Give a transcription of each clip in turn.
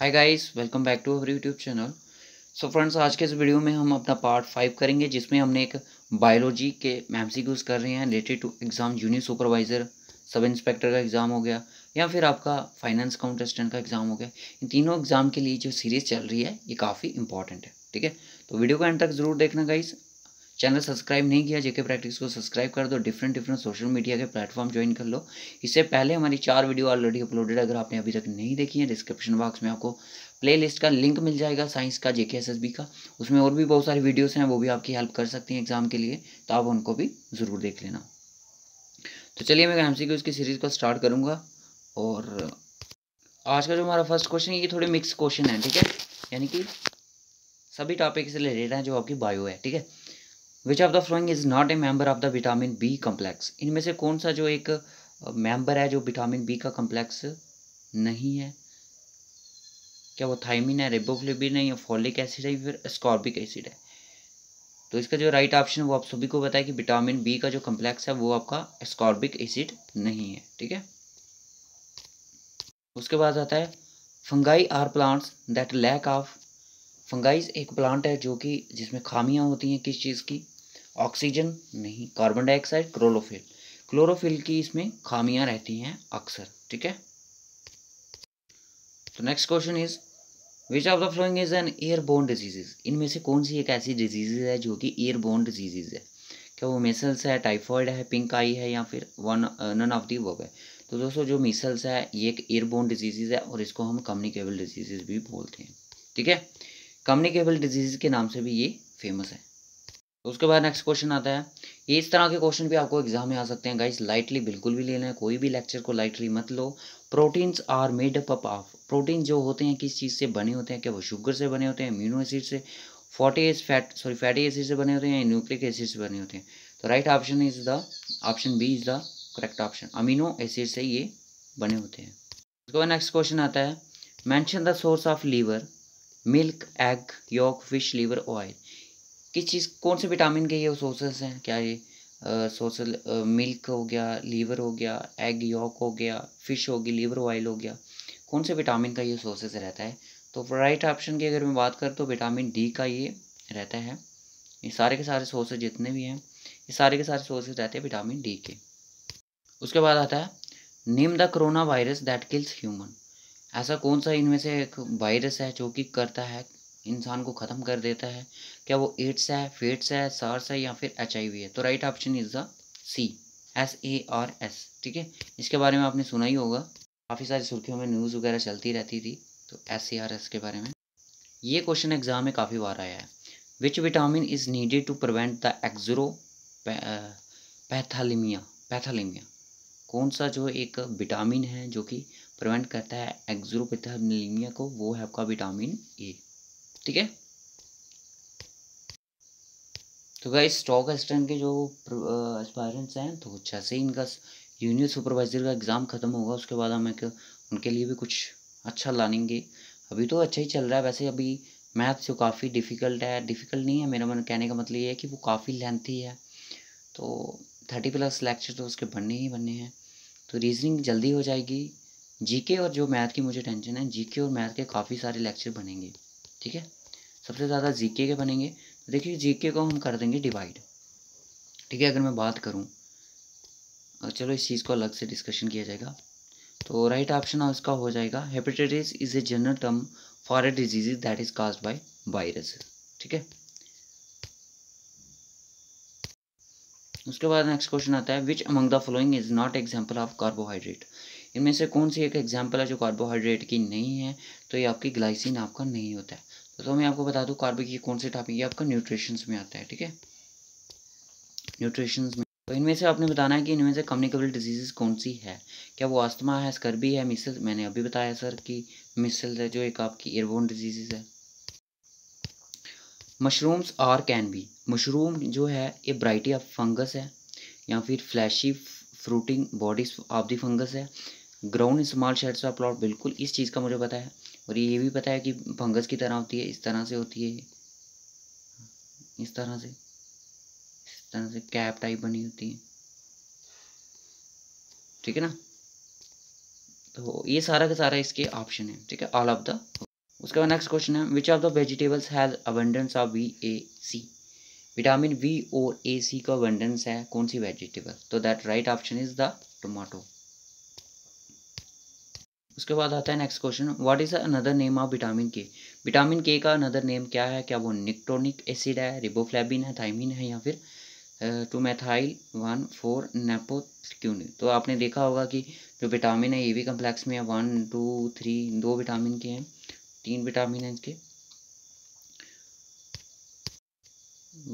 Hi guys welcome back to our YouTube channel so friends आज के इस video में हम अपना पार्ट फाइव करेंगे, जिसमें हमने एक बायोलॉजी के एम कर रहे हैं related to exam junior supervisor sub inspector का एग्ज़ाम हो गया, या फिर आपका फाइनेंस काउंटेस्टेंट का एग्ज़ाम हो गया। इन तीनों एग्ज़ाम के लिए जो सीरीज़ चल रही है, ये काफ़ी इंपॉर्टेंट है, ठीक है? तो वीडियो को एंड तक ज़रूर देखना गाइस चैनल सब्सक्राइब नहीं किया, जेके प्रैक्टिस को सब्सक्राइब कर दो डिफरेंट डिफरेंट सोशल मीडिया के प्लेटफॉर्म ज्वाइन कर लो। इससे पहले हमारी चार वीडियो ऑलरेडी अपलोडेड अगर आपने अभी तक नहीं देखी है डिस्क्रिप्शन बॉक्स में आपको प्ले लिस्ट का लिंक मिल जाएगा साइंस का, जेके का। उसमें और भी बहुत सारी वीडियोस हैं, वो भी आपकी हेल्प कर सकती हैं एग्ज़ाम के लिए तो आप उनको भी ज़रूर देख लेना। तो चलिए मैं एम सी की सीरीज़ को स्टार्ट करूँगा, और आज का जो हमारा फ़र्स्ट क्वेश्चन है, ये थोड़े मिक्स क्वेश्चन है, ठीक है? यानी कि सभी टॉपिक से रिलेटेड हैं, जो आपकी बायो है, ठीक है? Which of the following is not a member of the vitamin B complex इनमें से कौन सा जो एक मेंबर है जो विटामिन बी का कम्प्लेक्स नहीं है? क्या वो थाइमिन है रेबोफ्लेबिन है या फॉलिक एसिड है या फिर स्कॉर्बिक एसिड है? तो इसका जो राइट ऑप्शन है वो आप सभी को बताया कि विटामिन बी का जो कम्प्लेक्स है वो आपका स्कॉर्बिक एसिड नहीं है, ठीक है? उसके बाद आता है fungi are plants that lack of fungi एक प्लांट है जो कि जिसमें खामियाँ होती हैं किस चीज़ की? ऑक्सीजन नहीं कार्बन डाइऑक्साइड क्लोरोफिल क्लोरोफिल की इसमें खामियाँ रहती हैं अक्सर, ठीक है? तो next question is which of the following is an airborne diseases इनमें से कौन सी एक ऐसी डिज़ीज़ है जो कि एयरबोर्न डिजीजेज है? क्या वो मिसल्स है टाइफॉइड है पिंक आई है या फिर one none of the above है? तो दोस्तों, जो मिसल्स है, ये एक एयरबोर्न डिजीजेज है और इसको हम कम्युनिकेबल डिज़ीज़ भी बोलते हैं, ठीक है? कम्युनिकेबल डिज़ीज़ के नाम से भी ये फ़ेमस है। उसके बाद नेक्स्ट क्वेश्चन आता है। ये इस तरह के क्वेश्चन भी आपको एग्ज़ाम में आ सकते हैं गाइस लाइटली बिल्कुल भी ले लें कोई भी लेक्चर को लाइटली मत लो। Proteins are made up of protein जो होते हैं, किस चीज़ से बने होते हैं, क्या वो शुगर से बने होते हैं इम्यूनो एसिड से as fat sorry fatty acid से बने होते हैं या न्यूक्लिक एसिड से बने होते हैं। तो right option is the option B is the correct option amino acid से ये बने होते हैं। उसके बाद नेक्स्ट क्वेश्चन आता है। Mention the source of liver milk egg yolk fish liver oil किस चीज़, कौन से विटामिन के ये सोर्सेस हैं? क्या ये सोर्सल मिल्क हो गया लीवर हो गया एग यॉक हो गया फ़िश होगी लीवर ऑयल हो गया। कौन से विटामिन का ये सोर्सेस रहता है? तो राइट ऑप्शन की अगर मैं बात करूँ तो विटामिन डी का ये रहता है। ये सारे के सारे सोर्सेज जितने भी हैं, ये सारे के सारे सोर्सेज रहते हैं विटामिन डी के। उसके बाद आता है name the coronavirus that kills human ऐसा कौन सा इनमें से एक वायरस है जो कि करता है इंसान को ख़त्म कर देता है। क्या वो एड्स है फेट्स है, सार्स है या फिर एचआईवी है? तो right option is the C, S A R S, ठीक है? इसके बारे में आपने सुना ही होगा। काफ़ी सारी सुर्खियों में न्यूज़ वगैरह चलती रहती थी तो एस ए आर एस के बारे में। ये क्वेश्चन एग्ज़ाम में काफ़ी बार आया है। Which vitamin is needed to prevent the xerophthalmia xerophthalmia? कौन सा जो एक विटामिन है जो कि प्रिवेंट करता है एक्जरोपैथालीमिया को, वो है आपका विटामिन ए ठीक है? तो गाइस स्टॉक असिस्टेंट के जो एस्पायरेंट्स हैं तो जैसे ही इनका यूनियर सुपरवाइज़र का एग्ज़ाम ख़त्म होगा, उसके बाद हम एक, उनके लिए भी कुछ अच्छा लानेंगे अभी तो अच्छा ही चल रहा है, वैसे अभी मैथ जो काफ़ी डिफ़िकल्ट है डिफ़िकल्ट नहीं है, मेरा मन, कहने का मतलब ये है कि वो काफ़ी लेंथी है। तो थर्टी प्लस लेक्चर तो उसके बनने ही बनने हैं। तो रीजनिंग जल्दी हो जाएगी। जीके और जो मैथ की मुझे टेंशन है जीके और मैथ के काफ़ी सारे लेक्चर बनेंगे, ठीक है? सबसे ज़्यादा जीके के बनेंगे। तो देखिए जीके को हम कर देंगे डिवाइड ठीक है, अगर मैं बात करूँ चलो इस चीज़ को अलग से डिस्कशन किया जाएगा। तो राइट ऑप्शन उसका हो जाएगा hepatitis is a general term for a disease that is caused by virus ठीक है? उसके बाद नेक्स्ट क्वेश्चन आता है which among the following is not example of carbohydrate इनमें से कौन सी एक एग्ज़ाम्पल है जो कार्बोहाइड्रेट की नहीं है? तो ये आपकी ग्लाइसिन आपका नहीं होता है। तो मैं आपको बता दूँ कार्बो की कौन से टॉपिक आपका न्यूट्रिशंस में आता है, ठीक है? न्यूट्रिशंस में तो इनमें से आपने बताना है कि इनमें से कम्युनिकेबल डिज़ीज़ कौन सी है? क्या वो आस्थमा है स्कर्बी है मिसल मैंने अभी बताया सर कि मिसल है जो एक आपकी एयरबोन डिज़ीज़ है। Mushrooms are can be mushroom जो है, ये ब्राइटी ऑफ़ फंगस है, या फिर fleshy fruiting bodies of the fungus है। Ground small shades of plot बिल्कुल इस चीज़ का मुझे पता है। और ये भी पता है कि फंगस की तरह होती है, इस तरह से होती है इस तरह से, इस तरह से कैप टाइप बनी होती है। ठीक है ना? तो ये सारा का सारा इसके ऑप्शन है, ठीक है? ऑल ऑफ़ द उसके बाद नेक्स्ट क्वेश्चन है which of the vegetables has abundance of B A C vitamin B और ए सी का अबंडेंस है, कौन सी वेजिटेबल तो that right option is the tomato उसके बाद आता है next question what is another name of vitamin K vitamin K का अनदर नेम क्या है? क्या वो निक्टोनिक एसिड है रिबोफ्लेबिन है थाइमिन है या फिर two methyl one four naphthoquinone तो आपने देखा होगा कि जो विटामिन है ये भी कम्प्लेक्स में है वन टू थ्री दो विटामिन के हैं, तीन विटामिन हैं इसके।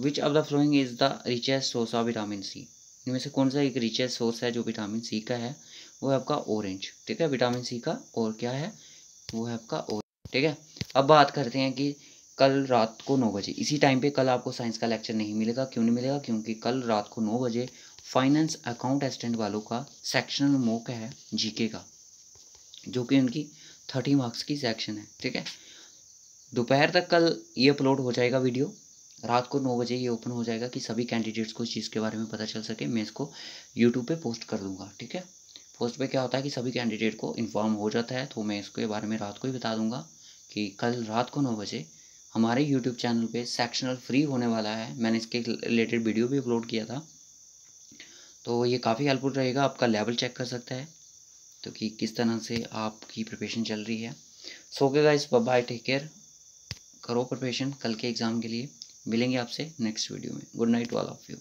Which of the following is the richest source of vitamin C इनमें से कौन सा एक रिचेस्ट सोर्स है जो विटामिन सी का है? वो है आपका ऑरेंज ठीक है? विटामिन सी का और क्या है? वो है आपका ऑरेंज ठीक है? अब बात करते हैं कि कल रात को नौ बजे, इसी टाइम पे कल आपको साइंस का लेक्चर नहीं मिलेगा। क्यों नहीं मिलेगा? क्योंकि कल रात को नौ बजे फाइनेंस अकाउंट असिस्टेंट वालों का सेक्शनल मोक है जीके का, जो कि उनकी थर्टी मार्क्स की सेक्शन है, ठीक है? दोपहर तक कल ये अपलोड हो जाएगा वीडियो रात को नौ बजे ये ओपन हो जाएगा कि सभी कैंडिडेट्स को इस चीज़ के बारे में पता चल सके। मैं इसको यूट्यूब पे पोस्ट कर दूँगा, ठीक है? पोस्ट पे क्या होता है कि सभी कैंडिडेट को इन्फॉर्म हो जाता है तो मैं इसके बारे में रात को ही बता दूँगा कि कल रात को नौ बजे हमारे यूट्यूब चैनल पे सेक्शनल फ्री होने वाला है। मैंने इसके रिलेटेड वीडियो भी अपलोड किया था। तो ये काफ़ी हेल्पफुल रहेगा, आपका लेवल चेक कर सकता है। तो कि किस तरह से आपकी प्रिपरेशन चल रही है। So okay guys bye take care करो प्रिपरेशन कल के एग्ज़ाम के लिए। मिलेंगे आपसे नेक्स्ट वीडियो में. Good night all of you